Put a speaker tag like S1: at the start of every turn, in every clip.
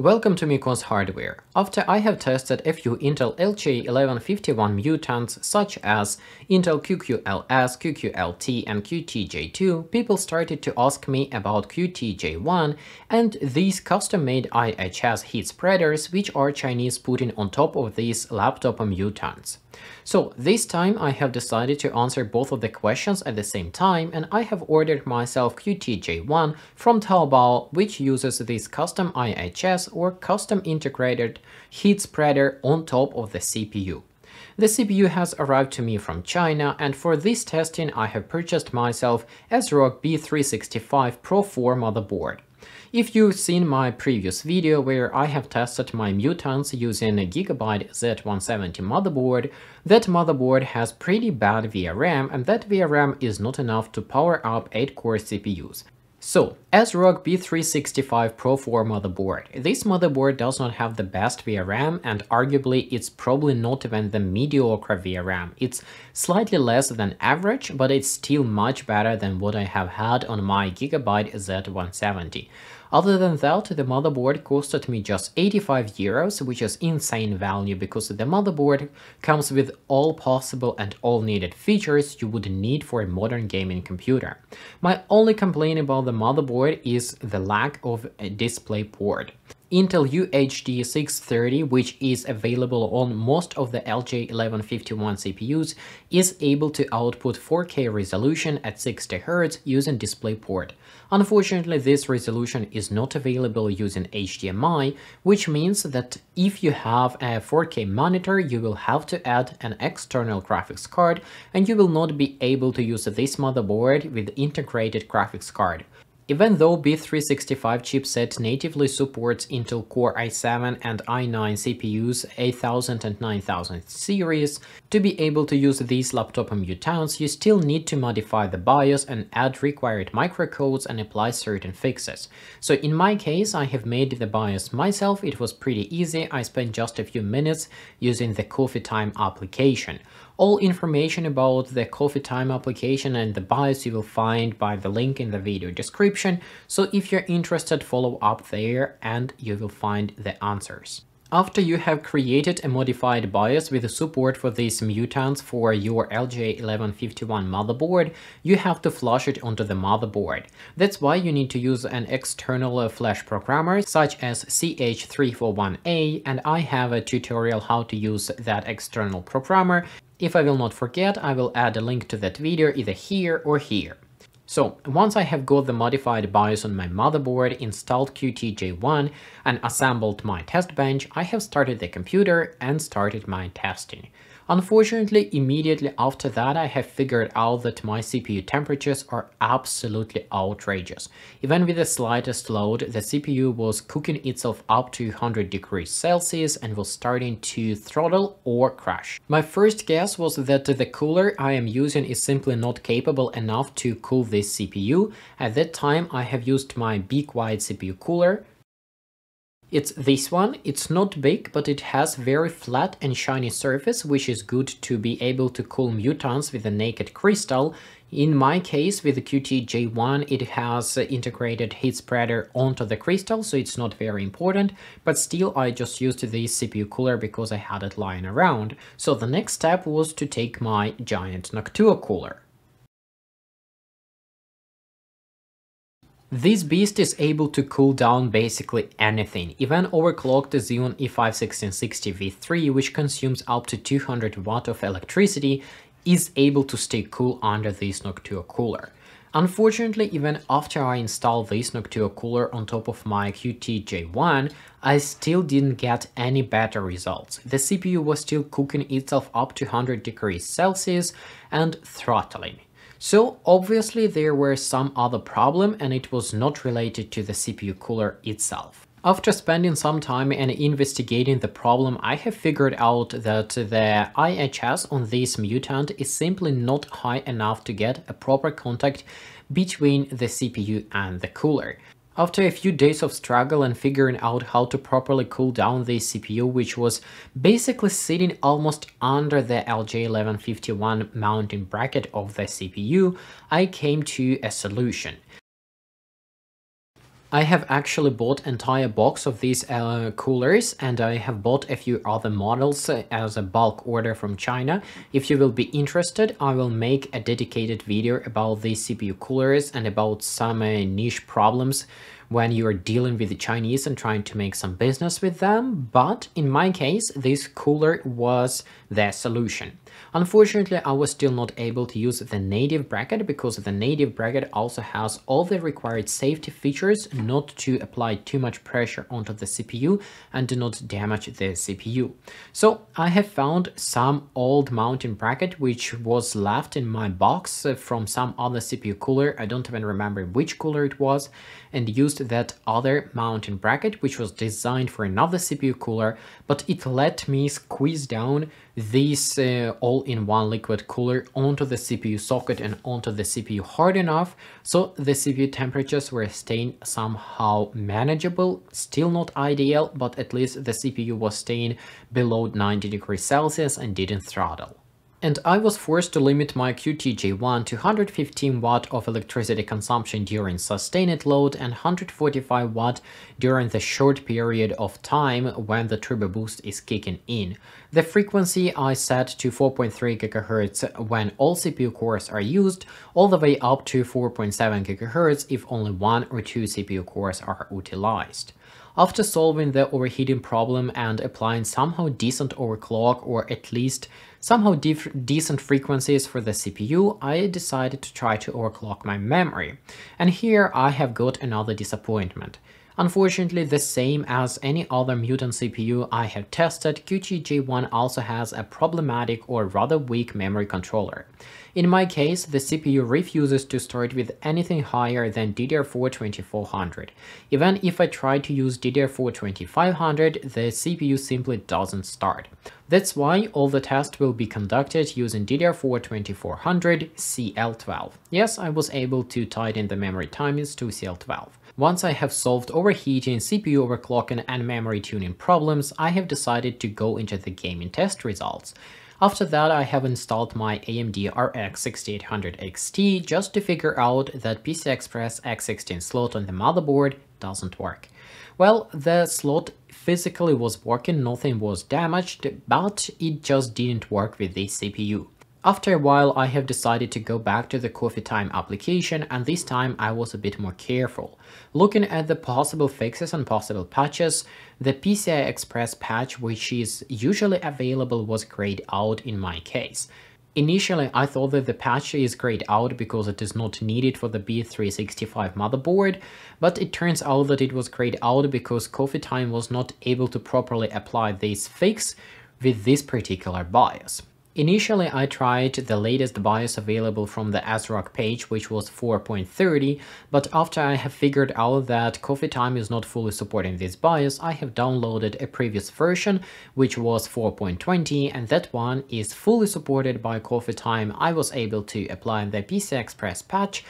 S1: Welcome to Miyconst Hardware. After I have tested a few Intel LGA1151 mutants such as Intel QQLS, QQLT and QTJ2, people started to ask me about QTJ1 and these custom-made IHS heat spreaders which are Chinese putting on top of these laptop mutants. So this time I have decided to answer both of the questions at the same time and I have ordered myself QTJ1 from Taobao which uses this custom IHS or custom integrated heat spreader on top of the CPU. The CPU has arrived to me from China and for this testing I have purchased myself ASRock B365 Pro 4 motherboard. If you've seen my previous video where I have tested my mutants using a Gigabyte Z170 motherboard, that motherboard has pretty bad VRM and that VRM is not enough to power up 8-core CPUs. So, ASRock B365 Pro 4 motherboard. This motherboard does not have the best VRM and arguably it's probably not even the mediocre VRM. It's slightly less than average, but it's still much better than what I have had on my Gigabyte Z170. Other than that, the motherboard costed me just 85 euros, which is insane value because the motherboard comes with all possible and all needed features you would need for a modern gaming computer. My only complaint about the motherboard is the lack of a display port. Intel UHD 630, which is available on most of the LGA1151 CPUs, is able to output 4K resolution at 60Hz using DisplayPort. Unfortunately, this resolution is not available using HDMI, which means that if you have a 4K monitor, you will have to add an external graphics card and you will not be able to use this motherboard with integrated graphics card. Even though B365 chipset natively supports Intel Core i7 and i9 CPUs 8000 and 9000 series, to be able to use these laptop mutants, you still need to modify the BIOS and add required microcodes and apply certain fixes. So in my case, I have made the BIOS myself, it was pretty easy, I spent just a few minutes using the Coffee Time application. All information about the Coffee Time application and the BIOS you will find by the link in the video description, so if you're interested follow up there and you will find the answers. After you have created a modified BIOS with support for these mutants for your LGA1151 motherboard, you have to flush it onto the motherboard. That's why you need to use an external flash programmer such as CH341A and I have a tutorial how to use that external programmer if I will not forget, I will add a link to that video either here or here. So, once I have got the modified BIOS on my motherboard, installed QTJ1 and assembled my test bench, I have started the computer and started my testing. Unfortunately, immediately after that I have figured out that my CPU temperatures are absolutely outrageous. Even with the slightest load, the CPU was cooking itself up to 100 degrees Celsius and was starting to throttle or crash. My first guess was that the cooler I am using is simply not capable enough to cool this CPU. At that time I have used my Be Quiet CPU cooler, it's this one, it's not big, but it has very flat and shiny surface, which is good to be able to cool mutants with a naked crystal. In my case, with the QT-J1, it has integrated heat spreader onto the crystal, so it's not very important, but still I just used the CPU cooler because I had it lying around. So the next step was to take my giant Noctua cooler. This beast is able to cool down basically anything, even overclocked Xeon E5 1660 V3 which consumes up to 200 watt of electricity is able to stay cool under this Noctua cooler. Unfortunately, even after I installed this Noctua cooler on top of my QT-J1, I still didn't get any better results. The CPU was still cooking itself up to 100 degrees Celsius and throttling. So obviously there were some other problem and it was not related to the CPU cooler itself. After spending some time and investigating the problem, I have figured out that the IHS on this mutant is simply not high enough to get a proper contact between the CPU and the cooler. After a few days of struggle and figuring out how to properly cool down the CPU, which was basically sitting almost under the LGA1151 mounting bracket of the CPU, I came to a solution. I have actually bought entire box of these uh, coolers and I have bought a few other models uh, as a bulk order from China. If you will be interested, I will make a dedicated video about these CPU coolers and about some uh, niche problems when you are dealing with the Chinese and trying to make some business with them. But in my case, this cooler was the solution. Unfortunately, I was still not able to use the native bracket because the native bracket also has all the required safety features not to apply too much pressure onto the CPU and do not damage the CPU. So I have found some old mounting bracket which was left in my box from some other CPU cooler, I don't even remember which cooler it was, and used that other mounting bracket which was designed for another CPU cooler, but it let me squeeze down this uh, all-in-one liquid cooler onto the CPU socket and onto the CPU hard enough so the CPU temperatures were staying somehow manageable, still not ideal, but at least the CPU was staying below 90 degrees Celsius and didn't throttle and I was forced to limit my QTJ1 to 115 watt of electricity consumption during sustained load and 145 watt during the short period of time when the turbo boost is kicking in. The frequency I set to 4.3 GHz when all CPU cores are used, all the way up to 4.7 GHz if only one or two CPU cores are utilized. After solving the overheating problem and applying somehow decent overclock or at least somehow decent frequencies for the CPU, I decided to try to overclock my memory. And here I have got another disappointment. Unfortunately, the same as any other mutant CPU I have tested, QTJ1 also has a problematic or rather weak memory controller. In my case, the CPU refuses to start with anything higher than DDR4 2400. Even if I try to use DDR4 2500, the CPU simply doesn't start. That's why all the tests will be conducted using DDR4 2400 CL12. Yes, I was able to tighten the memory timings to CL12. Once I have solved overheating, CPU overclocking and memory tuning problems, I have decided to go into the gaming test results. After that, I have installed my AMD RX 6800 XT just to figure out that PCI Express X16 slot on the motherboard doesn't work. Well, the slot physically was working, nothing was damaged, but it just didn't work with the CPU. After a while, I have decided to go back to the Coffee Time application and this time I was a bit more careful. Looking at the possible fixes and possible patches, the PCI Express patch which is usually available was grayed out in my case. Initially, I thought that the patch is grayed out because it is not needed for the B365 motherboard, but it turns out that it was grayed out because Coffee Time was not able to properly apply this fix with this particular BIOS. Initially, I tried the latest BIOS available from the ASRock page, which was 4.30, but after I have figured out that Coffee Time is not fully supporting this BIOS, I have downloaded a previous version, which was 4.20, and that one is fully supported by Coffee Time. I was able to apply the PCI Express patch,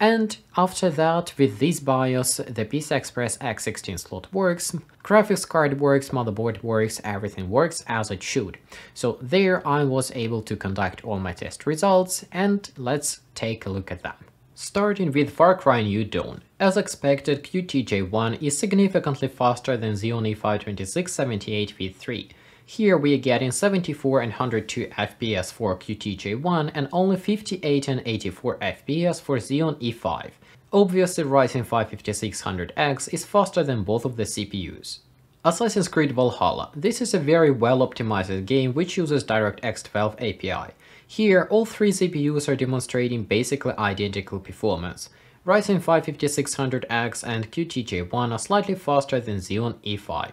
S1: and after that, with this BIOS, the PCI Express X16 slot works, graphics card works, motherboard works, everything works as it should. So there I was able to conduct all my test results, and let's take a look at them. Starting with Far Cry New Dawn. As expected, QTJ1 is significantly faster than Xeon E5 2678v3, here we are getting 74 and 102 FPS for QTJ1 and only 58 and 84 FPS for Xeon E5. Obviously Ryzen 5 5600X is faster than both of the CPUs. Assassin's Creed Valhalla. This is a very well optimized game which uses DirectX 12 API. Here, all three CPUs are demonstrating basically identical performance. Ryzen 5 5600X and QTJ1 are slightly faster than Xeon E5.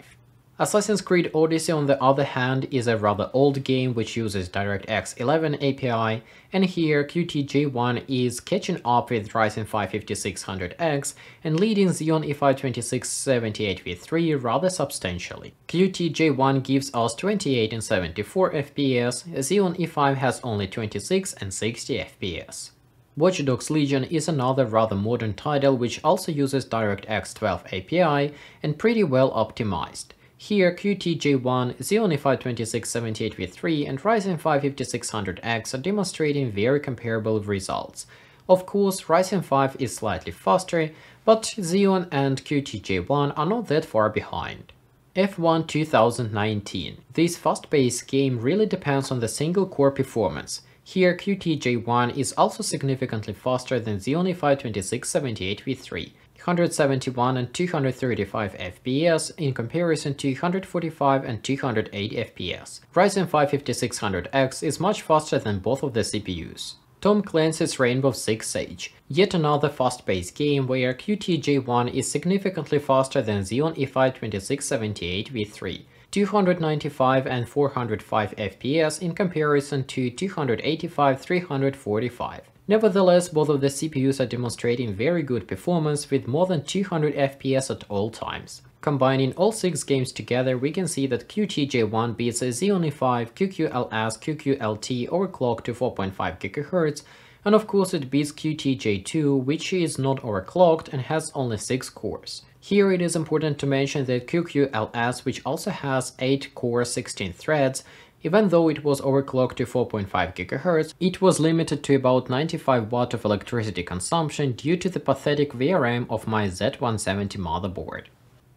S1: Assassin's Creed Odyssey on the other hand is a rather old game which uses DirectX 11 API, and here QTJ1 is catching up with Ryzen 5 5600X and leading Xeon E5 2678v3 rather substantially. QTJ1 gives us 28 and 74 FPS, Xeon E5 has only 26 and 60 FPS. Watch Dogs Legion is another rather modern title which also uses DirectX 12 API and pretty well optimized. Here, QTJ1, Xeon E5 2678v3 and Ryzen 5 5600X are demonstrating very comparable results. Of course, Ryzen 5 is slightly faster, but Xeon and QTJ1 are not that far behind. F1 2019. This fast-paced game really depends on the single-core performance. Here QTJ1 is also significantly faster than Xeon E5 2678 v3, 171 and 235 FPS in comparison to 145 and 208 FPS. Ryzen 5 5600X is much faster than both of the CPUs. Tom Clancy's Rainbow Six Siege, yet another fast-paced game where QTJ1 is significantly faster than Xeon E5 2678 v3, 295 and 405 FPS in comparison to 285 345. Nevertheless, both of the CPUs are demonstrating very good performance with more than 200 FPS at all times. Combining all 6 games together, we can see that QTJ1 beats Xeon E5, QQLS, QQLT overclocked to 4.5 GHz, and of course it beats QTJ2, which is not overclocked and has only 6 cores. Here it is important to mention that QQLS, which also has 8 core 16 threads, even though it was overclocked to 4.5 GHz, it was limited to about 95 watt of electricity consumption due to the pathetic VRM of my Z170 motherboard.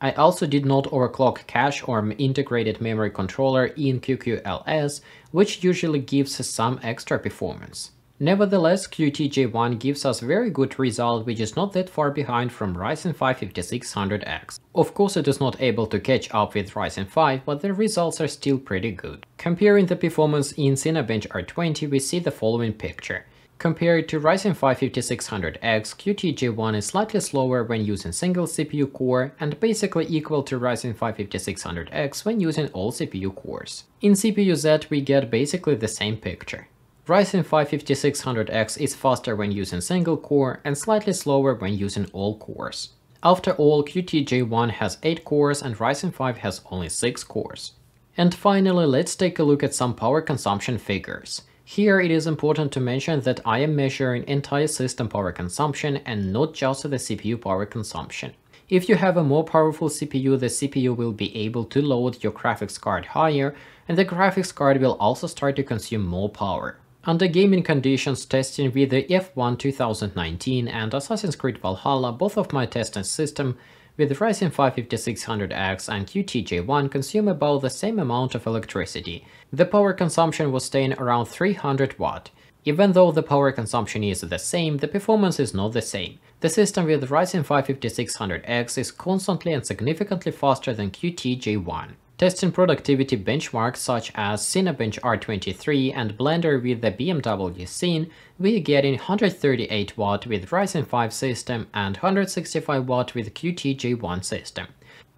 S1: I also did not overclock cache or integrated memory controller in QQLS, which usually gives some extra performance. Nevertheless, QTJ1 gives us very good result which is not that far behind from Ryzen 5 5600X. Of course it is not able to catch up with Ryzen 5, but the results are still pretty good. Comparing the performance in Cinebench R20 we see the following picture. Compared to Ryzen 5 5600X, QTJ1 is slightly slower when using single CPU core and basically equal to Ryzen 5 5600X when using all CPU cores. In CPU Z we get basically the same picture. Ryzen 5 5600X is faster when using single core and slightly slower when using all cores. After all, QTJ1 has 8 cores and Ryzen 5 has only 6 cores. And finally, let's take a look at some power consumption figures. Here it is important to mention that I am measuring entire system power consumption and not just the CPU power consumption. If you have a more powerful CPU, the CPU will be able to load your graphics card higher, and the graphics card will also start to consume more power. Under gaming conditions testing with the F1 2019 and Assassin's Creed Valhalla, both of my testing system with Ryzen 5 5600X and QTJ1 consume about the same amount of electricity. The power consumption was staying around 300 watt. Even though the power consumption is the same, the performance is not the same. The system with Ryzen 5 5600X is constantly and significantly faster than QTJ1. Testing productivity benchmarks such as Cinebench R23 and Blender with the BMW Scene, we are getting 138 watt with Ryzen 5 system and 165 watt with QTJ1 system.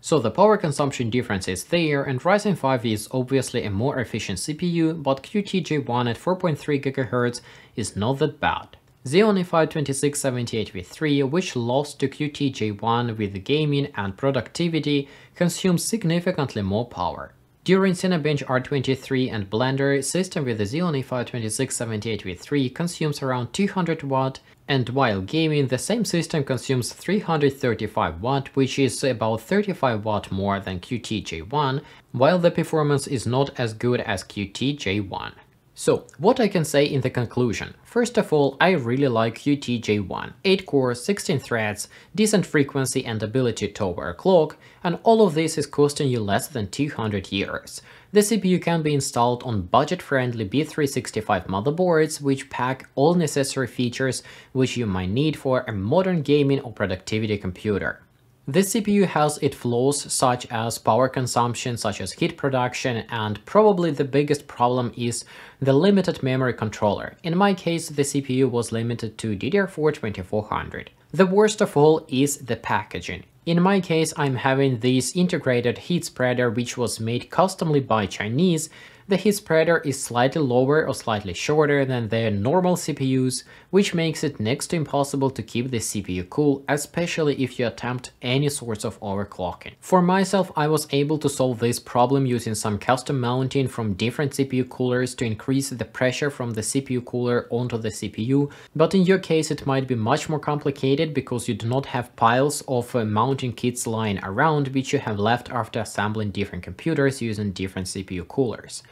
S1: So the power consumption difference is there and Ryzen 5 is obviously a more efficient CPU, but QTJ1 at 4.3 GHz is not that bad. Xeon E5 2678v3, which lost to QTJ1 with gaming and productivity, consumes significantly more power. During Cinebench R23 and Blender, system with the Xeon E5 2678v3 consumes around 200 watt, and while gaming, the same system consumes 335 watt, which is about 35 watt more than QTJ1, while the performance is not as good as QTJ1. So, what I can say in the conclusion. First of all, I really like QTJ1. 8 cores, 16 threads, decent frequency and ability to overclock, and all of this is costing you less than 200 euros. The CPU can be installed on budget-friendly B365 motherboards, which pack all necessary features which you might need for a modern gaming or productivity computer. The CPU has its flaws such as power consumption, such as heat production, and probably the biggest problem is the limited memory controller. In my case, the CPU was limited to DDR4 2400. The worst of all is the packaging. In my case, I'm having this integrated heat spreader which was made customly by Chinese, the heat spreader is slightly lower or slightly shorter than their normal CPUs, which makes it next to impossible to keep the CPU cool, especially if you attempt any sorts of overclocking. For myself, I was able to solve this problem using some custom mounting from different CPU coolers to increase the pressure from the CPU cooler onto the CPU, but in your case it might be much more complicated because you do not have piles of uh, mounting kits lying around which you have left after assembling different computers using different CPU coolers.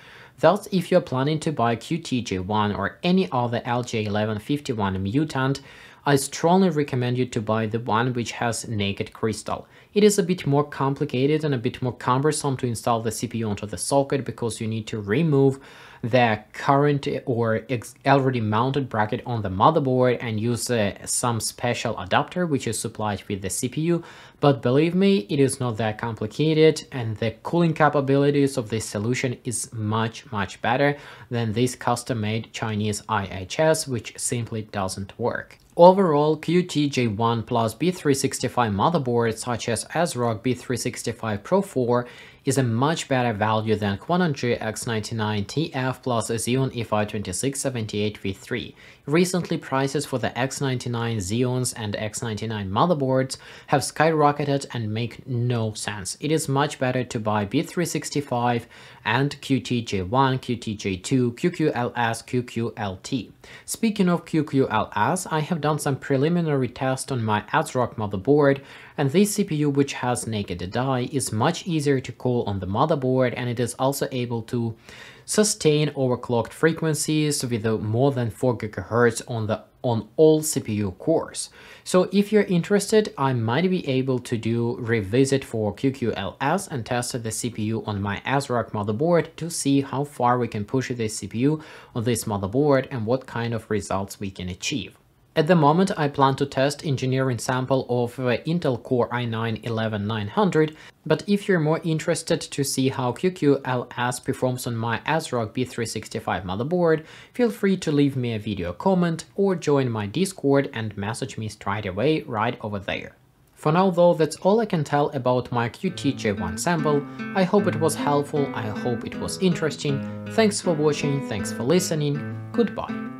S1: Thus, if you're planning to buy QTJ1 or any other LGA1151 mutant, I strongly recommend you to buy the one which has naked crystal. It is a bit more complicated and a bit more cumbersome to install the CPU onto the socket because you need to remove the current or already mounted bracket on the motherboard and use uh, some special adapter which is supplied with the CPU but believe me it is not that complicated and the cooling capabilities of this solution is much much better than this custom made Chinese IHS which simply doesn't work. Overall, QTJ1 plus B365 motherboards such as ASRock B365 Pro 4 is a much better value than Huananzhi X99TF plus Xeon E5 2678V3. Recently, prices for the X99 Xeons and X99 motherboards have skyrocketed and make no sense. It is much better to buy B365 and QTJ1, QTJ2, QQLS, QQLT. Speaking of QQLS, I have done some preliminary tests on my ASRock motherboard, and this CPU which has naked die is much easier to call on the motherboard and it is also able to sustain overclocked frequencies with more than 4 GHz on the on all CPU cores. So if you're interested, I might be able to do revisit for QQLS and test the CPU on my ASRock motherboard to see how far we can push the CPU on this motherboard and what kind of results we can achieve. At the moment, I plan to test engineering sample of uh, Intel Core i9-11900, but if you're more interested to see how QQLS performs on my ASRock B365 motherboard, feel free to leave me a video comment or join my Discord and message me straight away right over there. For now though, that's all I can tell about my QTJ1 sample, I hope it was helpful, I hope it was interesting, thanks for watching, thanks for listening, goodbye.